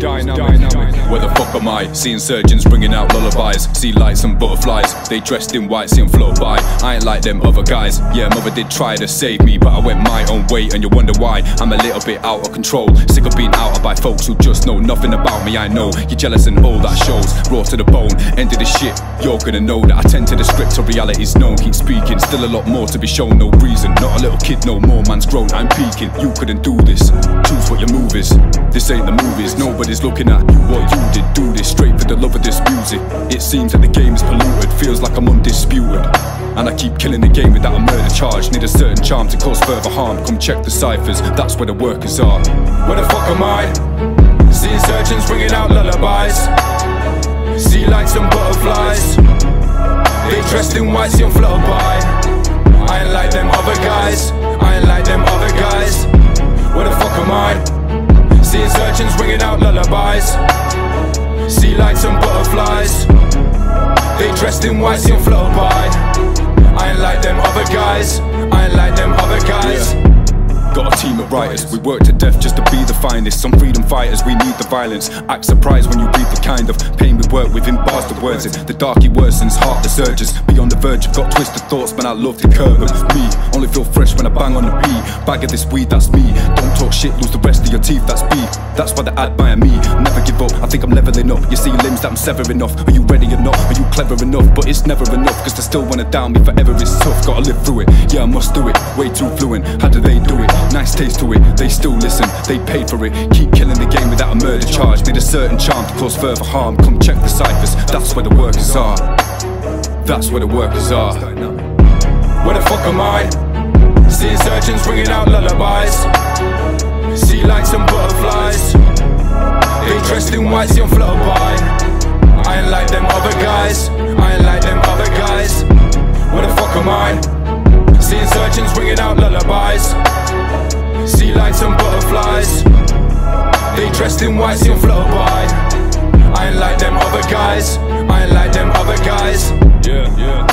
Where the fuck am I? Seeing surgeons bringing out lullabies. See lights and butterflies. They dressed in white, see 'em float by. I ain't like them other guys. Yeah, mother did try to save me, but I went my own way, and you wonder why. I'm a little bit out of control. Sick of being outed by folks who just know nothing about me. I know you're jealous and all that shows. Raw to the bone, end of the shit. You're gonna know that I tend to the script, reality's known. Keep speaking, still a lot more to be shown. No reason, not a little kid no more. Man's grown, I'm peaking. You couldn't do this. Choose what your move is. This ain't the movies. Nobody's looking at you. What you did, do this straight for the love of this music. It seems that the game is polluted. Feels like I'm undisputed. And I keep killing the game without a murder charge. Need a certain charm to cause further harm. Come check the ciphers, that's where the workers are. Where the fuck am I? Seeing surgeons bringing out lullabies. See lights and butterflies. Dressed in white, see 'em flutter by. I ain't like them other guys. I ain't like them other guys. Where the fuck am I? Seeing surgeons bringing out lullabies. See lights and butterflies. They dressed in white, see 'em flutter by. We work to death just to be the finest. Some freedom fighters, we need the violence. Act surprised when you read the kind of pain we work with in bars the words in. The dark he worsens, heart the surges. Be on the verge, I've got twisted thoughts, man, I love to curb them. Me, only bang on the beat. Bag of this weed, that's me. Don't talk shit, lose the rest of your teeth, that's beef. That's why they admire me. Never give up, I think I'm leveling up. You see limbs that I'm severing off. Are you ready not? Are you clever enough? But it's never enough, cause they still wanna down me forever. It's tough, gotta live through it. Yeah, I must do it. Way too fluent. How do they do it? Nice taste to it. They still listen, they paid for it. Keep killing the game without a murder charge. Need a certain charm to cause further harm. Come check the ciphers, that's where the workers are. That's where the workers are. Where the fuck am I? These insurgents bringing out lullabies. See lights and butterflies. They dressed in whites, young flutterby I ain't like them other guys. I ain't like them other guys. Where the fuck am I? See insurgents bringing out lullabies. See lights and butterflies. They dressed in whites, young flutterby I ain't like them other guys. I ain't like them other guys. Yeah, yeah.